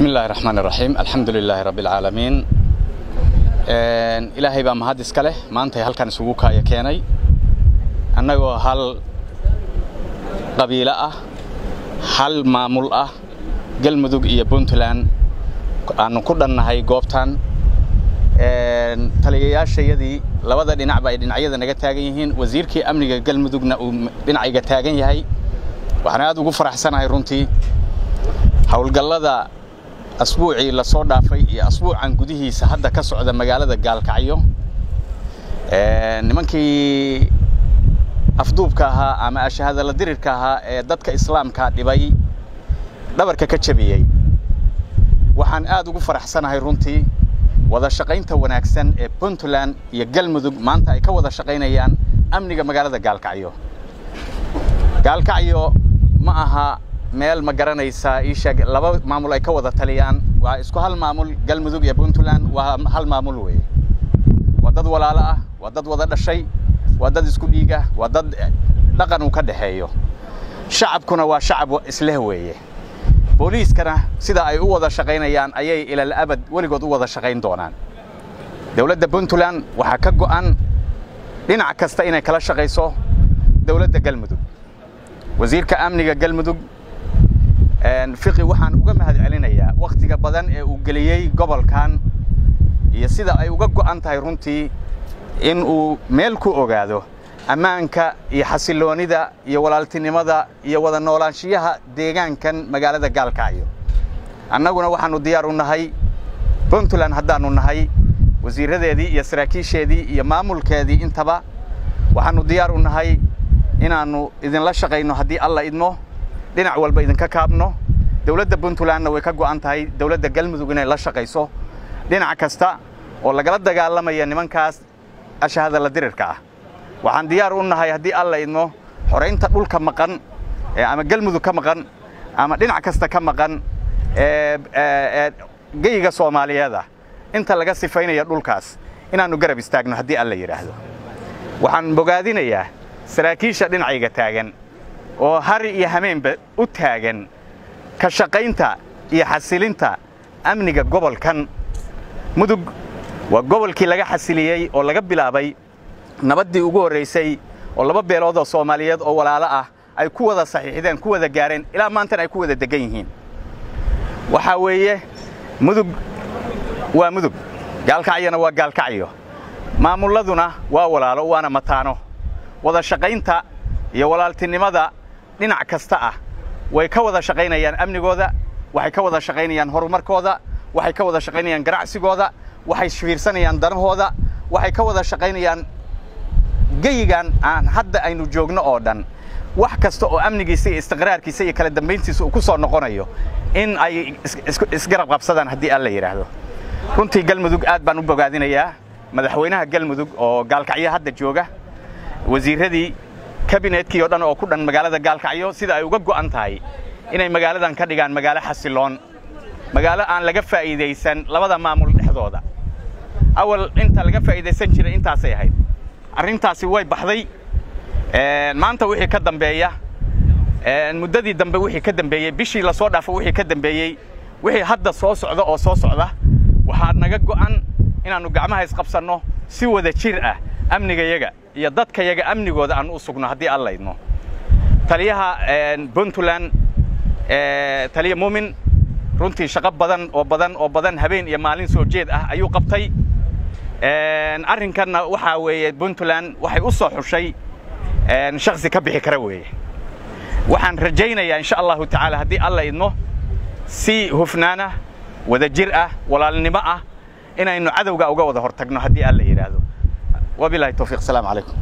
bismi illaahi raxmaan iraxiim alxamdu lilaahi rabbi alcaalamiin ilaahay baa mahad iska leh. Maantay halkan isugu kaaya keenay. Annagoo hal qabiilo ah hal maamul ah galmudug iyo puntland aanu ku dhannahay goobtan. Taliyayaashayadii labada dhinacba ay dhinacyada naga taagan yihiin. Wasiirkii amniga galmudugna uu dhinacayga taagan yahay. Waxaan aad ugu faraxsanahay runtii. Howlgallada asbuucii la soo dhaafay iyo asbuucan gudihiisa hadda ka socda magaalada gaalkacyo nimankii afduubka ahaa ama ashahadala dirirka ahaa ee dadka islaamka dhibay dhabarka ka jabiyey. Waxaan aad ugu faraxsanahay runtii wada shaqaynta wanaagsan ee puntland iyo galmudug maanta ay ka wada shaqaynayaan amniga magaalada gaalkacyo. Gaalkacyo ma aha meel ma garanaysaa ii sheeg. Laba maamul ay ka wada taliyaan. Waa isku hal maamul galmudug iyo puntland. Waa hal maamul weeye. Waa dad walaalo ah waa dad wada dhashay waa dad isku dhiig ah waa dad dhaqan uu ka dhexeeyo shacabkuna waa shacab isleh weeye. Booliiskana sida ay u wada shaqaynayaan ayay ilal abad weligood u wada shaqayn doonaan. Dowladda puntland waxaa ka go'an dhinac kasta inay kala shaqayso dowladda galmudug wasiirka amniga galmudug fiqi waxaan uga mahad celinayaa wakhtiga badan ee uu geliyey gobolkan iyo sida ay uga go'an tahay runtii in uu meel ku ogaado ammaanka iyo xasilloonida iyo walaaltinimada iyo wada noolaanshiyaha deegaankan magaalada gaalkacyo annaguna waxaannu diyaar u nahay puntland haddaannu nahay wasiirradeedii iyo saraakiisheedii iyo maamulkeedii intaba. Waxaannu diyaar u nahay inaannu idinla shaqayno haddii alla idmo dhinac walba idinka kaabno. Dowladda puntlandna way ka go'an tahay. Dowladda galmudug inay la shaqayso dhinac kasta oo lagala dagaalamaya nimankaas ashahadala dirirka ah. Waxaan diyaar u nahay haddii alla idmo xoraynta dhulka maqan ama galmudug ka maqan ama dhinac kasta ka maqan geyiga soomaaliyeeda inta laga sifaynaya dhulkaas inaannu garab istaagno haddii alla yidhaahdo waxaan bogaadinayaa saraakiisha dhinacayga taagan oo hari iyo hameenba u taagan ka shaqaynta iyo xasilinta amniga gobolkan. Mudug waa gobolkii laga xasiliyey oo laga bilaabay nabaddii ugu horraysay oo laba beelood oo soomaaliyeed oo walaalo ah ay ku wada saxiixdeen ku wada gaareen ilaa maantana ay ku wada deggan yihiin. Waxaa weeye mudug waa mudug. Gaalkacyona waa gaalkacyo. Maamulladuna waa walaalo waana mataano. Wada shaqaynta iyo walaaltinimada dhinac kasta ah. Way ka wada shaqaynayaan amnigooda waxay ka wada shaqaynayaan horumarkooda waxay ka wada shaqaynayaan ganacsigooda waxay fiirsanayaan danahooda waxay ka wada shaqaynayaan geyigan aan hadda aynu joogno oo dhan. Wax kasta oo amnigiisa iyo istiqraarkiisa iyo kala dambayntiisa uu ku soo noqonayo in ay isgarab qabsadaan haddii alla yidhaahdo runtii galmudug aad baan u bogaadinayaa. Madaxweynaha galmudug oo gaalkacyo hadda jooga wasiirradii kabinetkii oo dhan oo ku dhan magaalada gaalkacyo sida ay uga go'an tahay inay magaaladan ka dhigaan magaalo xasiloon magaalo aan laga faa'iidaysan labada maamul dhexdooda. Awal inta laga faa'iidaysan jiray intaasay ahayd. Arrintaasi way baxday. Maanta wixii ka dambeeya muddadii dambe wixii ka dambeeyey bishii la soo dhaafo wixii ka dambeeyey wixii hadda soo socda oo soo socda waxaa naga go'an inaannu gacmaha isqabsanno si wada jir ah amnigayaga iyo dadkayaga amnigooda aan u sugno haddii alla idmo taliyaha puntland taliya muumin runtii shaqo badan oo badan oo badan habeen iyo maalin soo jeed ah ayuu qabtay. Arrinkanna waxaa weeye puntland waxay u soo xushay shaksi ka bixi kara weeye. Waxaan rajaynayaa insha allahu tacaala haddii alla idmo si hufnaana wada jir ah walaalnimo ah inaynu cadowga uga wada hortagno haddii alla yidhaahdo wabilahi towfiiq asalaamu calaykum